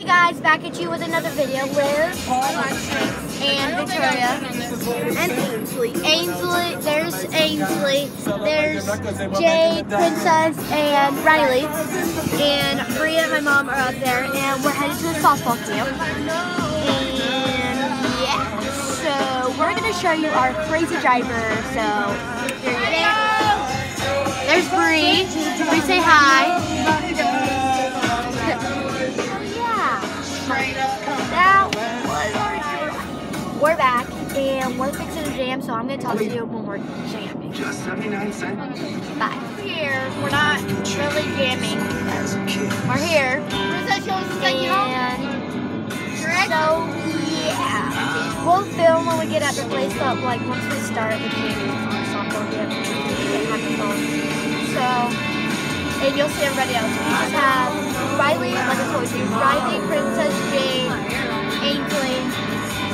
Hey guys, back at you with another video. Liz and Victoria and Ainsley. Ainsley, there's Ainsley. There's Jade, Princess, and Riley. And Bria and my mom are up there, and we're headed to a softball camp. And yeah, so we're gonna show you our crazy driver. So here you go. There's Bree. Bree, say hi. Back and we're fixing a jam, so I'm gonna talk to you when we're jamming. Just 79 cents. Bye. Here, we're not really jamming. We're here. And so yeah. We'll film when we get at the place, but like once we start the jamming on the softball game, we get microphones. So and you'll see everybody else. We just have Riley, like I told you, Riley, Princess Jade, Ainsley,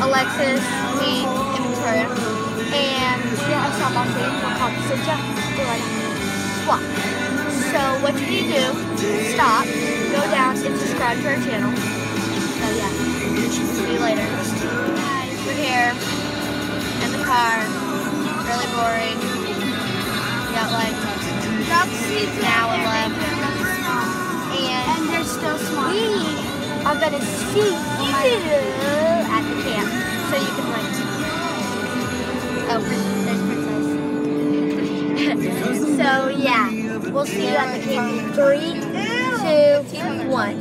Alexis, me, and Victoria. And we have a softball team. We're called like swap. So what you need to do, stop, go down, and subscribe to our channel. So yeah, see you later. Guys, we're here in the car. Really boring. We got like an hour left. And they're still small. We are gonna see you at the camp. So you can like Oh, there's Princess. so yeah. We'll see you at the camp. Three, two, one.